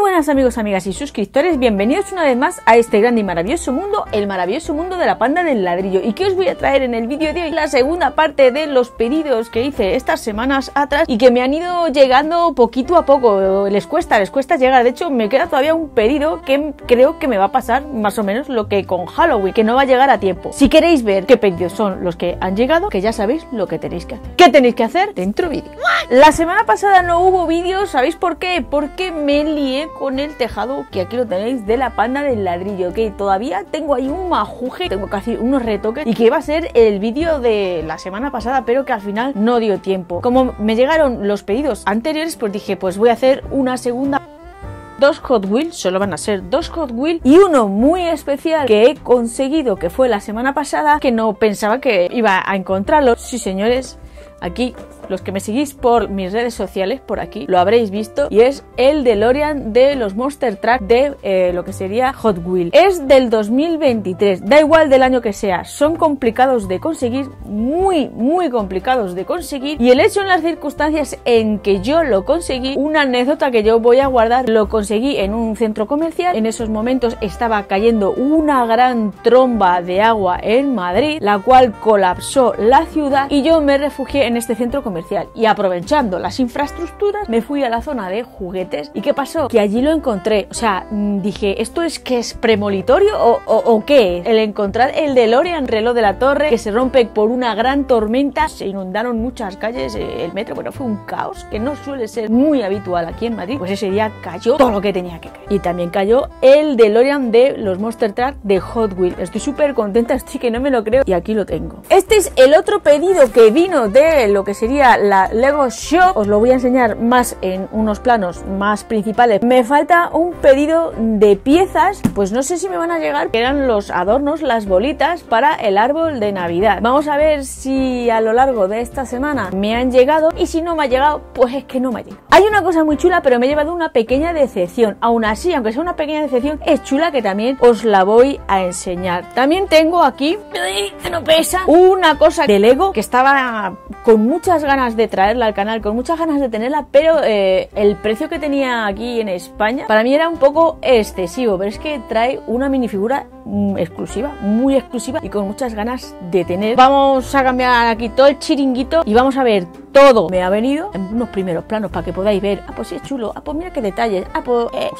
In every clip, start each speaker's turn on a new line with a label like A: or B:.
A: buenas amigos, amigas y suscriptores, bienvenidos una vez más a este grande y maravilloso mundo, el maravilloso mundo de la panda del ladrillo. ¿Y qué os voy a traer en el vídeo de hoy? La segunda parte de los pedidos que hice estas semanas atrás y que me han ido llegando poquito a poco. Les cuesta, les cuesta llegar. De hecho, me queda todavía un pedido que creo que me va a pasar más o menos lo que con Halloween, que no va a llegar a tiempo. Si queréis ver qué pedidos son los que han llegado, que ya sabéis lo que tenéis que hacer. ¿Qué tenéis que hacer? Dentro vídeo. La semana pasada no hubo vídeos, ¿sabéis por qué? Porque me lié con el tejado, que aquí lo tenéis, de la panda del ladrillo, que todavía tengo ahí un majuje, tengo que hacer unos retoques y que iba a ser el vídeo de la semana pasada, pero que al final no dio tiempo. Como me llegaron los pedidos anteriores, pues dije, pues voy a hacer una segunda dos Hot Wheels, solo van a ser dos Hot Wheels y uno muy especial que he conseguido que fue la semana pasada que no pensaba que iba a encontrarlo. Sí, señores, aquí los que me seguís por mis redes sociales, por aquí, lo habréis visto, y es el DeLorean de los Monster Truck de eh, lo que sería Hot Wheels. Es del 2023, da igual del año que sea, son complicados de conseguir, muy, muy complicados de conseguir, y el hecho en las circunstancias en que yo lo conseguí, una anécdota que yo voy a guardar, lo conseguí en un centro comercial, en esos momentos estaba cayendo una gran tromba de agua en Madrid, la cual colapsó la ciudad, y yo me refugié en este centro comercial y aprovechando las infraestructuras me fui a la zona de juguetes y ¿qué pasó? Que allí lo encontré, o sea, mm, dije, ¿esto es que es premolitorio o, o, qué? El encontrar el DeLorean reloj de la torre que se rompe por una gran tormenta, se inundaron muchas calles, eh, el metro, bueno, fue un caos que no suele ser muy habitual aquí en Madrid, pues ese día cayó todo lo que tenía que caer. Y también cayó el DeLorean de los Monster Truck de Hot Wheels. Estoy súper contenta, estoy que no me lo creo y aquí lo tengo. Este es el otro pedido que vino de lo que sería la Lego Shop. Os lo voy a enseñar más en unos planos más principales. Me falta un pedido de piezas, pues no sé si me van a llegar, que eran los adornos, las bolitas para el árbol de Navidad. Vamos a ver si a lo largo de esta semana me han llegado y si no me ha llegado, pues es que no me ha llegado. Hay una cosa muy chula, pero me he llevado una pequeña decepción. Aún así, aunque sea una pequeña decepción, es chula que también os la voy a enseñar. También tengo aquí, no pesa, una cosa de Lego que estaba con muchas ganas de traerla al canal, con muchas ganas de tenerla, pero eh, el precio que tenía aquí en España para mí era un poco excesivo, pero es que trae una minifigura mm, exclusiva, muy exclusiva y con muchas ganas de tener. Vamos a cambiar aquí todo el chiringuito y vamos a ver todo. Me ha venido en unos primeros planos para que podáis ver, ah, pues sí es chulo, ah, pues mira qué detalles, ah, pues... Eh,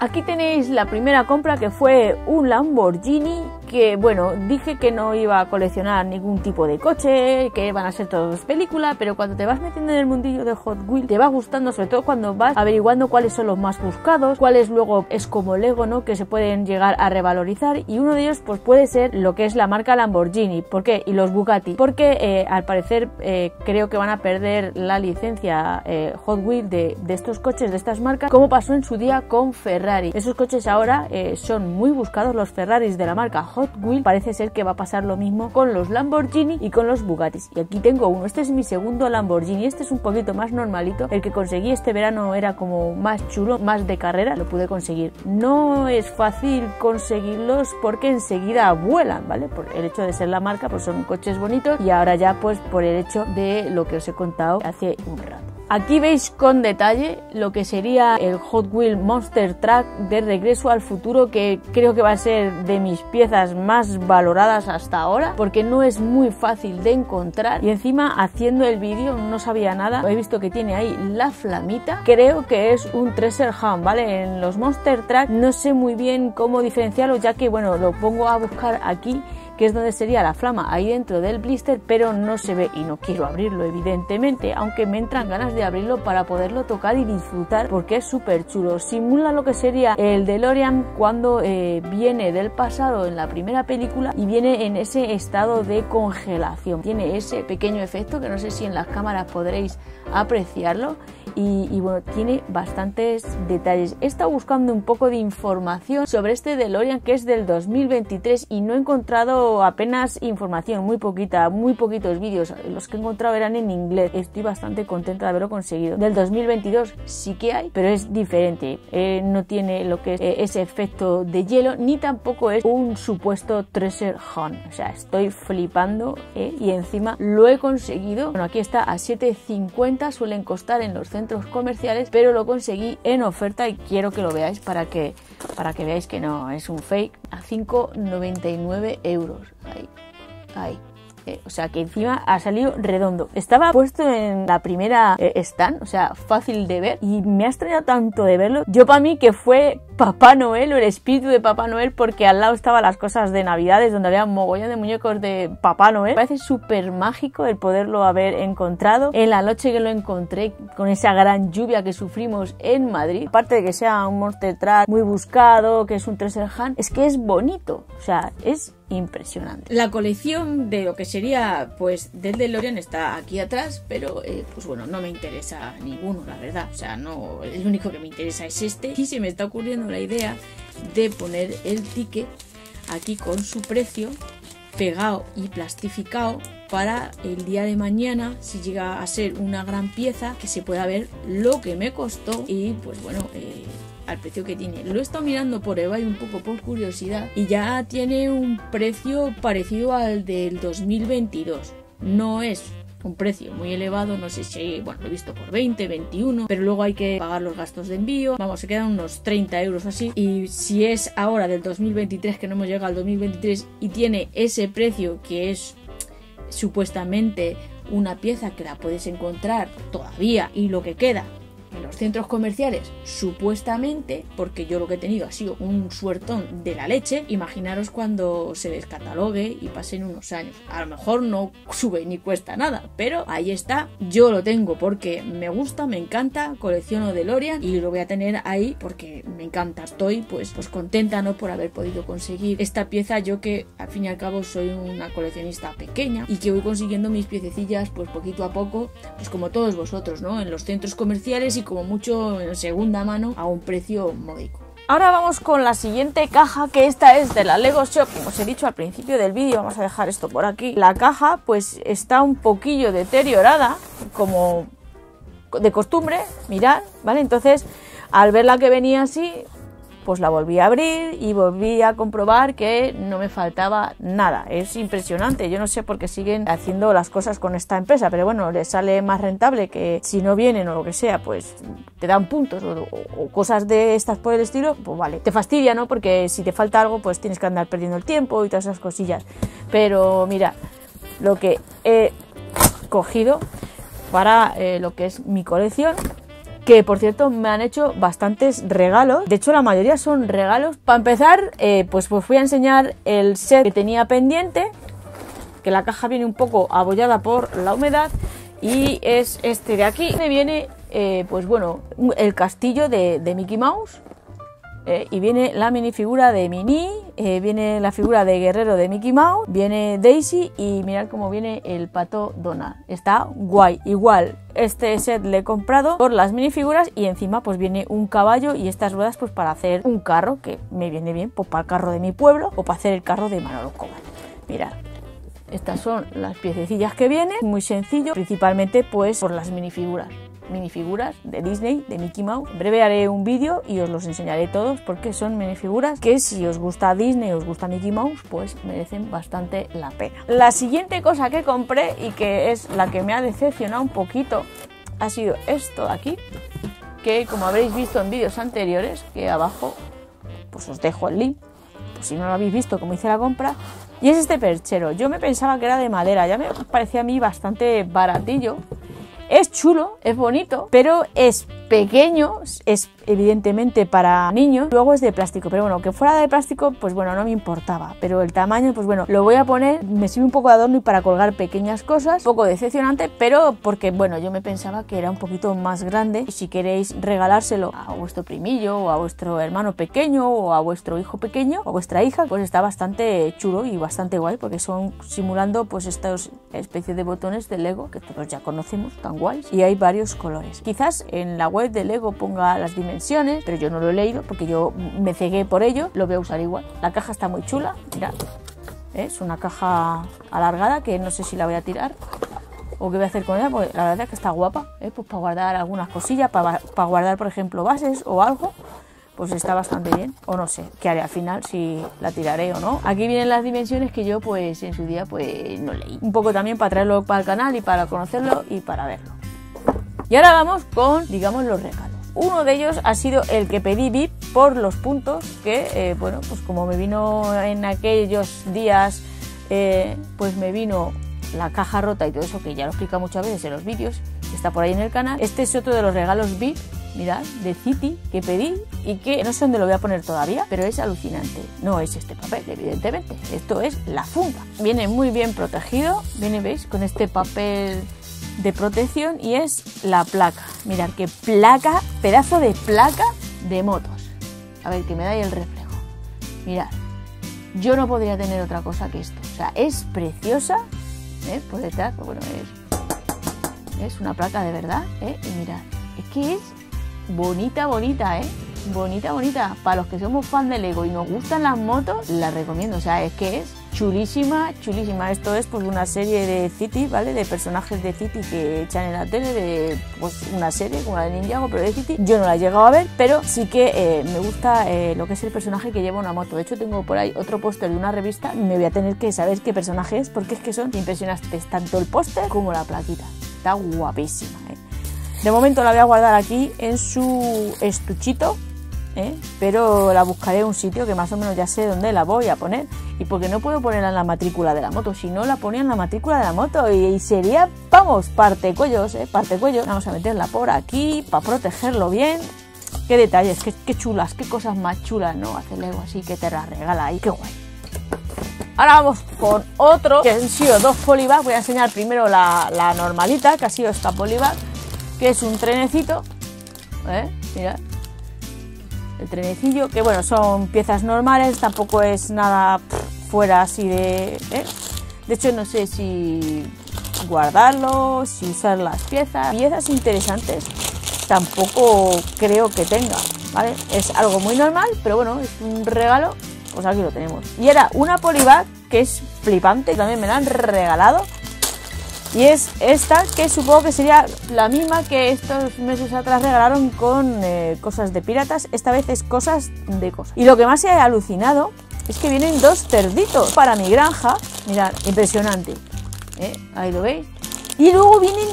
A: Aquí tenéis la primera compra que fue un Lamborghini que bueno, dije que no iba a coleccionar ningún tipo de coche, que van a ser todas películas, pero cuando te vas metiendo en el mundillo de Hot Wheels te va gustando, sobre todo cuando vas averiguando cuáles son los más buscados, cuáles luego es como Lego, ¿no? Que se pueden llegar a revalorizar y uno de ellos pues puede ser lo que es la marca Lamborghini. ¿Por qué? Y los Bugatti. Porque eh, al parecer eh, creo que van a perder la licencia eh, Hot Wheels de, de, estos coches, de estas marcas, como pasó en su día con Ferrari. Esos coches ahora son muy buscados, los Ferraris de la marca Hot Hot parece ser que va a pasar lo mismo con los Lamborghini y con los Bugattis. Y aquí tengo uno, este es mi segundo Lamborghini, este es un poquito más normalito, el que conseguí este verano era como más chulo, más de carrera, lo pude conseguir. No es fácil conseguirlos porque enseguida vuelan, ¿vale? Por el hecho de ser la marca, pues son coches bonitos y ahora ya pues por el hecho de lo que os he contado hace un rato. Aquí veis con detalle lo que sería el Hot Wheel Monster Truck de Regreso al Futuro que creo que va a ser de mis piezas más valoradas hasta ahora porque no es muy fácil de encontrar. Y encima haciendo el vídeo no sabía nada, he visto que tiene ahí la flamita, creo que es un Treasure Hunt, ¿vale? En los Monster Truck. No sé muy bien cómo diferenciarlo ya que bueno, lo pongo a buscar aquí que es donde sería la flama ahí dentro del blister, pero no se ve y no quiero abrirlo evidentemente, aunque me entran ganas de abrirlo para poderlo tocar y disfrutar porque es súper chulo. Simula lo que sería el DeLorean cuando eh, viene del pasado en la primera película y viene en ese estado de congelación. Tiene ese pequeño efecto que no sé si en las cámaras podréis apreciarlo y, bueno, tiene bastantes detalles. He estado buscando un poco de información sobre este DeLorean que es del 2023 y no he encontrado apenas información, muy poquita, muy poquitos vídeos. Los que he encontrado eran en inglés. Estoy bastante contenta de haberlo conseguido. Del 2022 sí que hay, pero es diferente. Eh, no tiene lo que es eh, ese efecto de hielo ni tampoco es un supuesto Treasure Hunt. O sea, estoy flipando eh, y encima lo he conseguido. Bueno, aquí está a 7.50, suelen costar en los centros comerciales, pero lo conseguí en oferta y quiero que lo veáis para que, para que veáis que no es un fake a 5,99 euros. Ahí, ahí. Eh, o sea que encima ha salido redondo. Estaba puesto en la primera eh, stand, o sea, fácil de ver y me ha extrañado tanto de verlo. Yo para mí que fue Papá Noel o el espíritu de Papá Noel porque al lado estaban las cosas de Navidades donde había un mogollón de muñecos de Papá Noel. Me parece súper mágico el poderlo haber encontrado en la noche que lo encontré con esa gran lluvia que sufrimos en Madrid. Aparte de que sea un Monster muy buscado, que es un Treasure Hunt, es que es bonito, o sea, es impresionante. La colección de lo que sería pues del DeLorean está aquí atrás, pero eh, pues bueno, no me interesa ninguno, la verdad. O sea, no, el único que me interesa es este. Y se me está ocurriendo la idea de poner el ticket aquí con su precio pegado y plastificado para el día de mañana si llega a ser una gran pieza que se pueda ver lo que me costó y pues bueno eh, al precio que tiene. Lo he estado mirando por eBay un poco por curiosidad y ya tiene un precio parecido al del 2022. No es un precio muy elevado, no sé si, bueno, lo he visto por 20, 21, pero luego hay que pagar los gastos de envío, vamos, se quedan unos 30 euros así, y si es ahora del 2023, que no hemos llegado al 2023, y tiene ese precio que es supuestamente una pieza que la puedes encontrar todavía y lo que queda los centros comerciales, supuestamente, porque yo lo que he tenido ha sido un suertón de la leche, imaginaros cuando se descatalogue y pasen unos años. A lo mejor no sube ni cuesta nada, pero ahí está. Yo lo tengo porque me gusta, me encanta, colecciono de Lorian y lo voy a tener ahí porque me encanta. Estoy pues, pues contenta ¿no? por haber podido conseguir esta pieza. Yo que al fin y al cabo soy una coleccionista pequeña y que voy consiguiendo mis piececillas pues poquito a poco, pues como todos vosotros, ¿no? En los centros comerciales y como mucho en segunda mano a un precio módico. Ahora vamos con la siguiente caja, que esta es de la Lego Shop, como os he dicho al principio del vídeo, vamos a dejar esto por aquí. La caja pues está un poquillo deteriorada, como de costumbre, mirad, ¿vale? Entonces, al verla que venía así, pues la volví a abrir y volví a comprobar que no me faltaba nada. Es impresionante, yo no sé por qué siguen haciendo las cosas con esta empresa, pero bueno, les sale más rentable que si no vienen o lo que sea, pues te dan puntos o, cosas de estas por el estilo, pues vale. Te fastidia, ¿no? Porque si te falta algo, pues tienes que andar perdiendo el tiempo y todas esas cosillas. Pero mira, lo que he cogido para eh, lo que es mi colección que por cierto me han hecho bastantes regalos. De hecho, la mayoría son regalos. Para empezar, eh, pues, pues voy a enseñar el set que tenía pendiente, que la caja viene un poco abollada por la humedad. Y es este de aquí. Me viene, eh, pues bueno, el castillo de, de Mickey Mouse eh, y viene la minifigura de Minnie, eh, viene la figura de guerrero de Mickey Mouse, viene Daisy y mirad cómo viene el pato Donald. Está guay. Igual, este set le he comprado por las minifiguras y encima pues viene un caballo y estas ruedas pues para hacer un carro que me viene bien pues para el carro de mi pueblo o para hacer el carro de Manolo Cobal. Mirad. Estas son las piececillas que vienen, muy sencillo, principalmente pues por las minifiguras minifiguras de Disney, de Mickey Mouse. En breve haré un vídeo y os los enseñaré todos porque son minifiguras que si os gusta Disney, os gusta Mickey Mouse, pues merecen bastante la pena. La siguiente cosa que compré y que es la que me ha decepcionado un poquito ha sido esto de aquí, que como habréis visto en vídeos anteriores, que abajo pues os dejo el link, pues si no lo habéis visto como hice la compra, y es este perchero. Yo me pensaba que era de madera, ya me parecía a mí bastante baratillo, es chulo, es bonito, pero es pequeño, es evidentemente para niños, luego es de plástico, pero bueno, que fuera de plástico, pues bueno, no me importaba, pero el tamaño, pues bueno, lo voy a poner, me sirve un poco de adorno y para colgar pequeñas cosas, un poco decepcionante, pero porque bueno, yo me pensaba que era un poquito más grande. Y si queréis regalárselo a vuestro primillo o a vuestro hermano pequeño o a vuestro hijo pequeño o a vuestra hija, pues está bastante chulo y bastante guay porque son simulando pues estas especies de botones de Lego que todos ya conocemos, tan guays, y hay varios colores. Quizás en la web de Lego ponga las dimensiones, pero yo no lo he leído porque yo me cegué por ello, lo voy a usar igual. La caja está muy chula, mirad. Es una caja alargada que no sé si la voy a tirar o qué voy a hacer con ella, porque la verdad es que está guapa, ¿eh? pues para guardar algunas cosillas, para, para guardar por ejemplo bases o algo pues está bastante bien o no sé qué haré al final si la tiraré o no aquí vienen las dimensiones que yo pues en su día pues no leí un poco también para traerlo para el canal y para conocerlo y para verlo Y ahora vamos con, digamos, los regalos. Uno de ellos ha sido el que pedí VIP por los puntos que, eh, bueno, pues como me vino en aquellos días, eh, pues me vino la caja rota y todo eso, que ya lo explica muchas veces en los vídeos, está por ahí en el canal. Este es otro de los regalos VIP, mirad, de City que pedí y que no sé dónde lo voy a poner todavía, pero es alucinante. No es este papel, evidentemente. Esto es la funda. Viene muy bien protegido, viene, ¿veis? Con este papel de protección y es la placa. Mirad qué placa, pedazo de placa de motos. A ver, que me da el reflejo. Mirad, yo no podría tener otra cosa que esto. O sea, es preciosa. ¿eh? Por detrás, bueno, es, es una placa de verdad. ¿eh? Y mirad, es que es bonita, bonita, ¿eh? Bonita, bonita. Para los que somos fan de Lego y nos gustan las motos, la recomiendo. O sea, es que es chulísima, chulísima. Esto es pues una serie de City, ¿vale? De personajes de City que echan en la tele, de pues una serie como la de Ninjago, pero de City. Yo no la he llegado a ver, pero sí que eh, me gusta eh, lo que es el personaje que lleva una moto. De hecho, tengo por ahí otro póster de una revista. Me voy a tener que saber qué personaje es, porque es que son impresionantes tanto el póster como la plaquita. Está guapísima, ¿eh? De momento la voy a guardar aquí en su estuchito ¿eh? pero la buscaré en un sitio que más o menos ya sé dónde la voy a poner y porque no puedo ponerla en la matrícula de la moto, si no la ponía en la matrícula de la moto y, sería, vamos, parte cuellos, ¿eh? parte cuello. Vamos a meterla por aquí para protegerlo bien. Qué detalles, qué, chulas, qué cosas más chulas, ¿no? Hace Lego así que te la regala ahí, qué guay. Ahora vamos con otro, que han sido dos polybag. Voy a enseñar primero la, normalita, que ha sido esta polybag, que es un trenecito. ¿eh? Mira, el trenecillo, que bueno, son piezas normales, tampoco es nada fuera así de... ¿eh? De hecho, no sé si guardarlo, si usar las piezas. Piezas interesantes tampoco creo que tenga, ¿vale? Es algo muy normal, pero bueno, es un regalo, pues aquí lo tenemos. Y era una polybag que es flipante, también me la han regalado y es esta que supongo que sería la misma que estos meses atrás regalaron con eh, cosas de piratas. Esta vez es cosas de cosas. Y lo que más he alucinado es que vienen dos cerditos para mi granja. Mirad, impresionante. ¿Eh? Ahí lo veis. Y luego vienen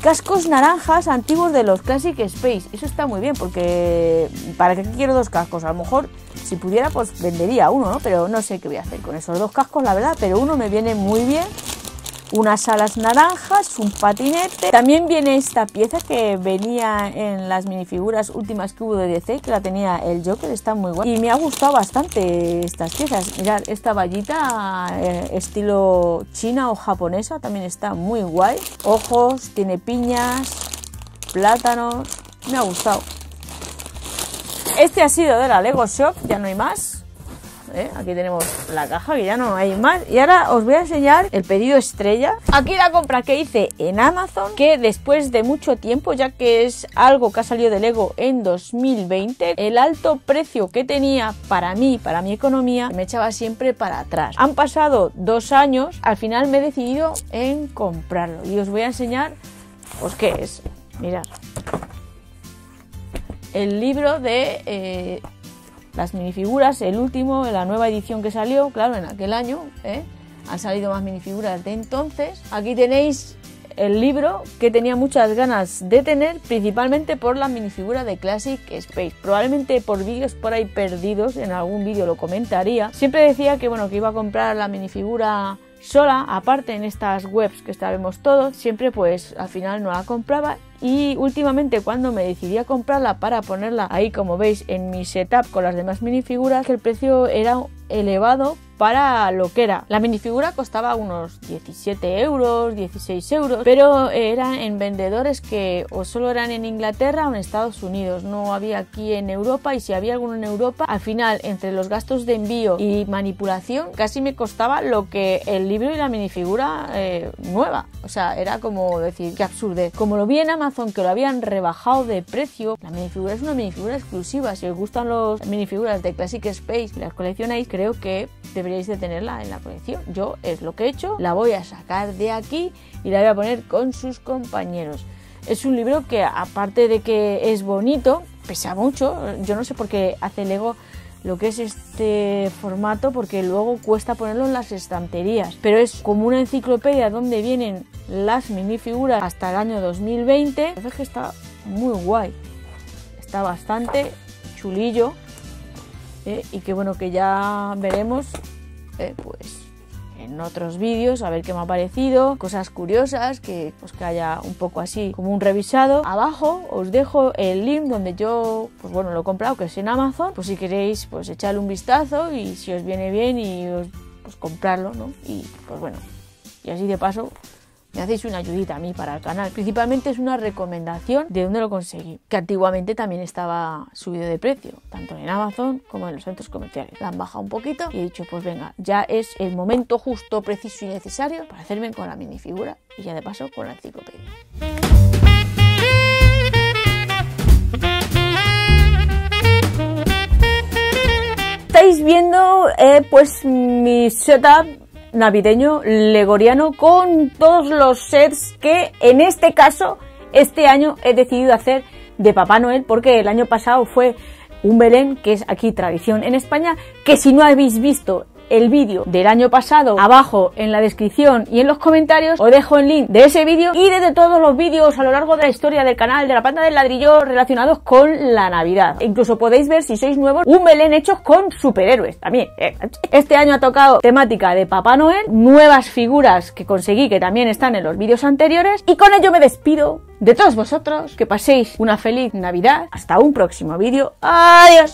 A: cascos naranjas antiguos de los Classic Space. Eso está muy bien porque ¿para qué quiero dos cascos? A lo mejor si pudiera pues vendería uno, ¿no? Pero no sé qué voy a hacer con esos dos cascos, la verdad. Pero uno me viene muy bien unas alas naranjas, un patinete. También viene esta pieza que venía en las minifiguras últimas que hubo de DC, que la tenía el Joker, está muy guay. Y me ha gustado bastante estas piezas. Mirad, esta vallita eh, estilo china o japonesa también está muy guay. Ojos, tiene piñas, plátanos. Me ha gustado. Este ha sido de la Lego Shop, ya no hay más. ¿Eh? Aquí tenemos la caja que ya no hay más. Y ahora os voy a enseñar el pedido estrella. Aquí la compra que hice en Amazon, que después de mucho tiempo, ya que es algo que ha salido de Lego en 2020, el alto precio que tenía para mí, para mi economía, me echaba siempre para atrás. Han pasado dos años, al final me he decidido en comprarlo. Y os voy a enseñar, pues qué es. Mirad. El libro de eh, las minifiguras, el último, la nueva edición que salió, claro, en aquel año, ¿eh? han salido más minifiguras de entonces. Aquí tenéis el libro que tenía muchas ganas de tener, principalmente por la minifigura de Classic Space. Probablemente por vídeos por ahí perdidos, en algún vídeo lo comentaría. Siempre decía que bueno, que iba a comprar la minifigura sola, aparte en estas webs que sabemos todos, siempre pues al final no la compraba. Y últimamente cuando me decidí a comprarla para ponerla ahí como veis en mi setup con las demás minifiguras el precio era elevado para lo que era. La minifigura costaba unos 17 euros, 16 euros, pero eran en vendedores que o solo eran en Inglaterra o en Estados Unidos, no había aquí en Europa y si había alguno en Europa, al final entre los gastos de envío y manipulación casi me costaba lo que el libro y la minifigura eh, nueva. O sea, era como decir, qué absurdo. Como lo vi en Amazon que lo habían rebajado de precio, la minifigura es una minifigura exclusiva. Si os gustan las minifiguras de Classic Space y las coleccionáis, creo que deberíais de tenerla en la colección. Yo es lo que he hecho, la voy a sacar de aquí y la voy a poner con sus compañeros. Es un libro que aparte de que es bonito, pesa mucho. Yo no sé por qué hace Lego lo que es este formato porque luego cuesta ponerlo en las estanterías. Pero es como una enciclopedia donde vienen las minifiguras hasta el año 2020. Entonces que está muy guay. Está bastante chulillo. ¿eh? Y que bueno, que ya veremos eh, pues en otros vídeos a ver qué me ha parecido, cosas curiosas, que pues que haya un poco así como un revisado. Abajo os dejo el link donde yo pues bueno lo he comprado que es en Amazon, pues si queréis pues echarle un vistazo y si os viene bien y os pues comprarlo, ¿no? Y pues bueno, y así de paso me hacéis una ayudita a mí para el canal. Principalmente es una recomendación de dónde lo conseguí, que antiguamente también estaba subido de precio, tanto en Amazon como en los centros comerciales. La han bajado un poquito y he dicho, pues venga, ya es el momento justo, preciso y necesario para hacerme con la minifigura y ya de paso con la enciclopedia. Estáis viendo eh, pues mi setup navideño legoriano con todos los sets que en este caso este año he decidido hacer de Papá Noel porque el año pasado fue un Belén que es aquí tradición en España que si no habéis visto el vídeo del año pasado abajo en la descripción y en los comentarios os dejo el link de ese vídeo y de todos los vídeos a lo largo de la historia del canal de la panda del ladrillo relacionados con la Navidad. incluso podéis ver si sois nuevos un Belén hecho con superhéroes también. Eh, este año ha tocado temática de Papá Noel, nuevas figuras que conseguí que también están en los vídeos anteriores y con ello me despido de todos vosotros, que paséis una feliz Navidad. Hasta un próximo vídeo. Adiós.